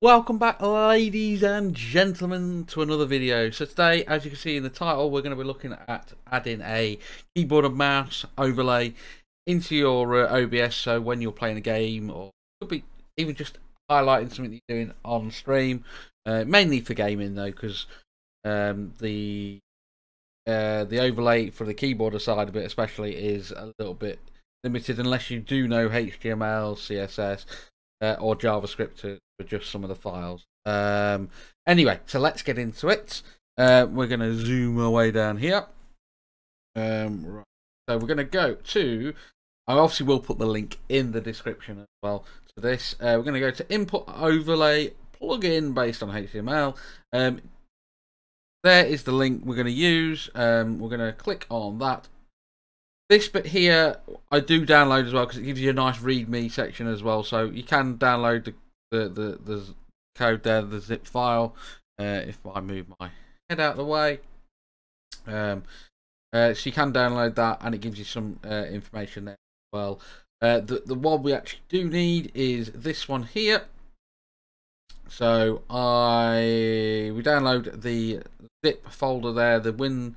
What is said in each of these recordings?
Welcome back ladies and gentlemen to another video. So today as you can see in the title we're going to be looking at adding a keyboard and mouse overlay into your uh, OBS so when you're playing a game or could be even just highlighting something that you're doing on stream. Uh, mainly for gaming though because um, the uh, the overlay for the keyboard side of it especially is a little bit limited unless you do know HTML, CSS uh, or JavaScript to adjust some of the files. Um, anyway, so let's get into it. Uh, we're going to zoom our way down here. Um, right. So we're going to go to, I obviously will put the link in the description as well to this. Uh, we're going to go to input overlay plugin based on HTML. Um, there is the link we're going to use. Um, we're going to click on that this bit here, I do download as well because it gives you a nice README section as well. So you can download the the the, the code there, the zip file. Uh, if I move my head out of the way, um, uh, so you can download that, and it gives you some uh, information there as well. Uh, the the one we actually do need is this one here. So I we download the zip folder there, the win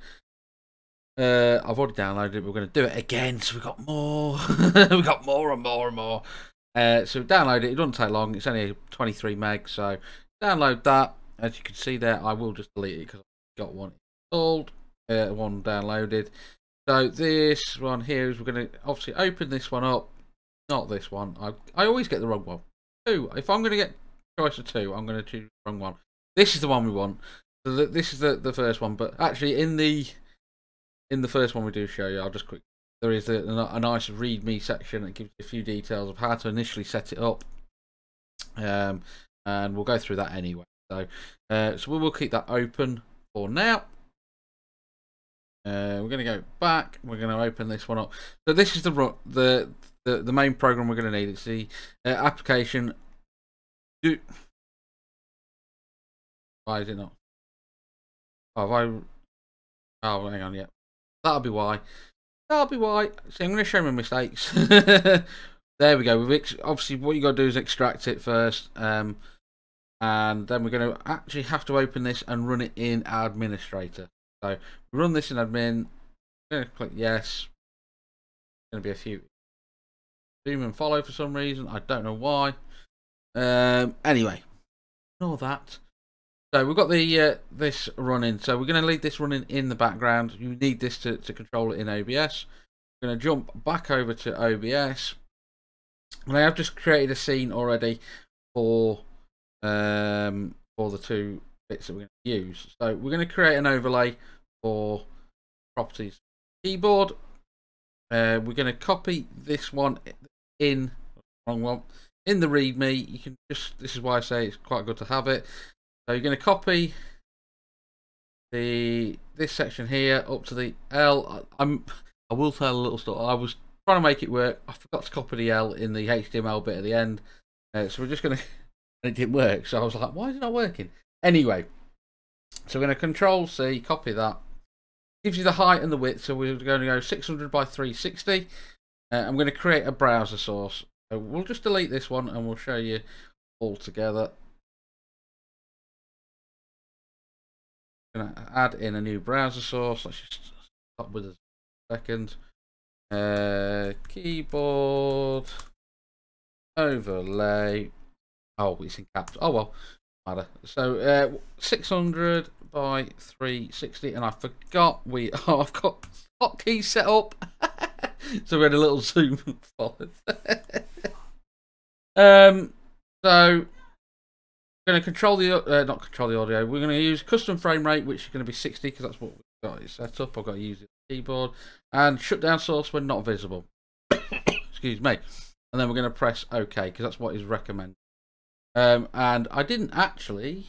uh, I've already downloaded it. We're going to do it again, so we've got more. we've got more and more and more. Uh, so download it. It doesn't take long. It's only 23 meg, so download that. As you can see there, I will just delete it because I've got one installed, uh, one downloaded. So this one here is we're going to obviously open this one up. Not this one. I I always get the wrong one. Two. If I'm going to get choice of two, I'm going to choose the wrong one. This is the one we want. So this is the the first one, but actually in the in the first one we do show you, I'll just quick. There is a, a nice README section that gives you a few details of how to initially set it up, um, and we'll go through that anyway. So, uh, so we will keep that open for now. Uh, we're going to go back. We're going to open this one up. So this is the the the, the main program we're going to need. It's the uh, application. Do why is it not? Oh, I? Oh, hang on. Yeah, That'll be why. That'll be why. See, I'm going to show my mistakes. there we go. We've obviously what you got to do is extract it first, um, and then we're going to actually have to open this and run it in administrator. So run this in admin. I'm going to click yes. Going to be a few zoom and follow for some reason. I don't know why. Um, anyway, all that. So we've got the uh, this running. So we're going to leave this running in the background. You need this to, to control it in OBS. I'm going to jump back over to OBS. And I have just created a scene already for um, for the two bits that we're going to use. So we're going to create an overlay for properties keyboard. Uh, we're going to copy this one in wrong one in the README. You can just this is why I say it's quite good to have it. So you're going to copy the this section here up to the L. I'm I will tell a little story. I was trying to make it work. I forgot to copy the L in the HTML bit at the end. Uh, so we're just going to and it didn't work. So I was like, why is it not working? Anyway, so we're going to Control C, copy that. Gives you the height and the width. So we're going to go 600 by 360. Uh, I'm going to create a browser source. So we'll just delete this one and we'll show you all together. Going to add in a new browser source. Let's just stop with a second. Uh, keyboard overlay. Oh, it's in caps. Oh well, matter. So uh, 600 by 360, and I forgot we. Oh, I've got hotkey set up. so we had a little zoom um. So going to control the uh, not control the audio. We're going to use custom frame rate, which is going to be 60 because that's what we've got it set up. I've got to use the keyboard and shut down source when not visible. Excuse me. And then we're going to press OK because that's what is recommended. Um, and I didn't actually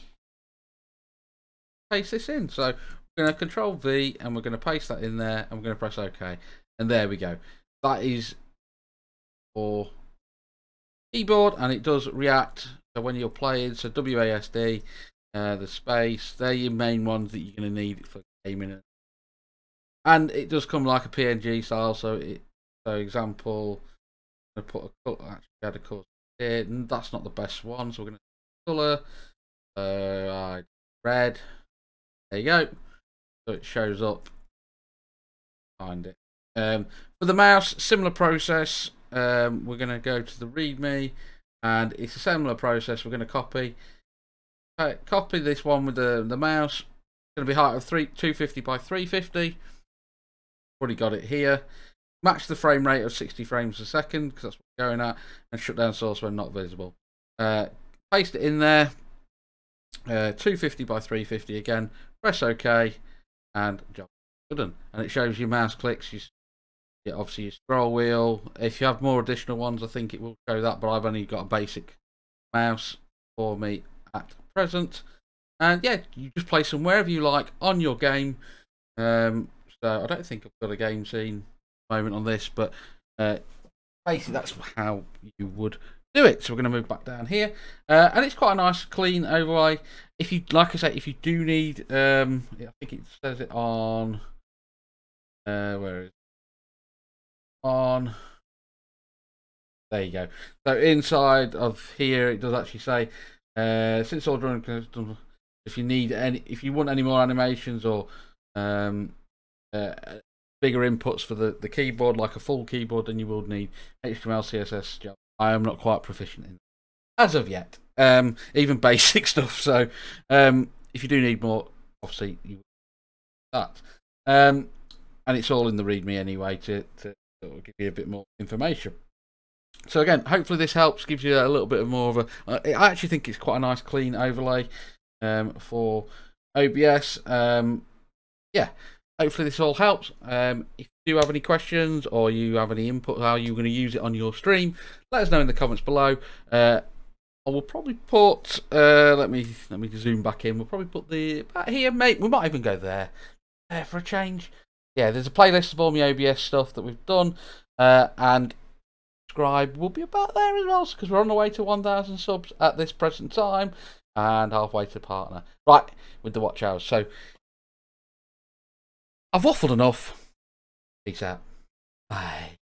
paste this in, so we're going to Control V and we're going to paste that in there, and we're going to press OK. And there we go. That is for keyboard, and it does react so when you're playing, so WASD, uh, the space, they're your main ones that you're going to need for gaming. And it does come like a PNG style, so it, so example, I'm going to put a cut, actually add a cut here, and that's not the best one, so we're going to colour. Uh, red. There you go. So it shows up. Find it. Um, for the mouse, similar process. Um, we're going to go to the README, and it's a similar process. We're going to copy, uh, copy this one with the the mouse. It's going to be height of three 250 by 350. Already got it here. Match the frame rate of 60 frames a second because that's what we're going at, and shut down source when not visible. Uh, paste it in there. Uh, 250 by 350 again. Press OK, and job done. And it shows you mouse clicks. You yeah, obviously your scroll wheel. If you have more additional ones, I think it will show that. But I've only got a basic mouse for me at present. And yeah, you just place them wherever you like on your game. Um, so I don't think I've got a game scene moment on this, but uh, basically that's how you would do it. So we're going to move back down here, uh, and it's quite a nice clean overlay. If you like, I say, if you do need, um, I think it says it on. Uh, where is? On? There you go. So inside of here, it does actually say, uh, since all drawing, if you need any, if you want any more animations or um, uh, bigger inputs for the, the keyboard, like a full keyboard, then you will need HTML, CSS. I am not quite proficient in as of yet, um, even basic stuff. So um, if you do need more, obviously you that. Um, and it's all in the README anyway to, to of give you a bit more information. So again, hopefully this helps, gives you a little bit of more of a. Uh, actually think it's quite a nice clean overlay um, for OBS. Um, yeah, hopefully this all helps. Um, if you do have any questions or you have any input how you're going to use it on your stream, let us know in the comments below. Uh, I will probably put. Uh, let me let me zoom back in. We'll probably put the about here, mate. We might even go there, there for a change. Yeah, there's a playlist of all my OBS stuff that we've done, uh, and subscribe will be about there as well because we're on the way to 1,000 subs at this present time, and halfway to partner. Right with the watch hours. So I've waffled enough. Peace out. Bye.